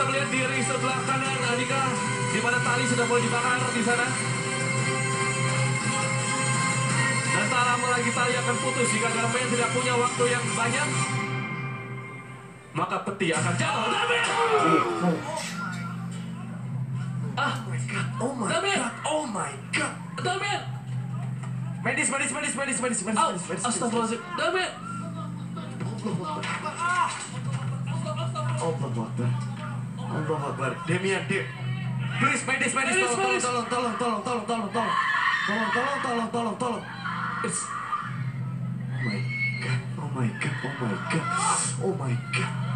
bisa melihat diri sebelah kanan Andika di mana tali sudah mulai dibakar di sana. Dan tak lama lagi tali akan putus jika Garmen tidak punya waktu yang banyak. Maka peti akan jatuh. Garmen! Ah, oh my god, oh my god! god, oh my god. Damien! Medis, medis, medis, medis, medis, medis, medis, medis, Astagfirullahaladzim, Damien! Allah, Allah, Allah, Allah, Allah, Allah, Allah, Akbar. Demian, Dem. Please, medis, medis, tolong, tolong, tolong, tolong, tolong, tolong, tolong. Tolong, tolong, tolong, tolong, tolong. It's- Oh my god. Oh my god. Oh my god. Oh my god.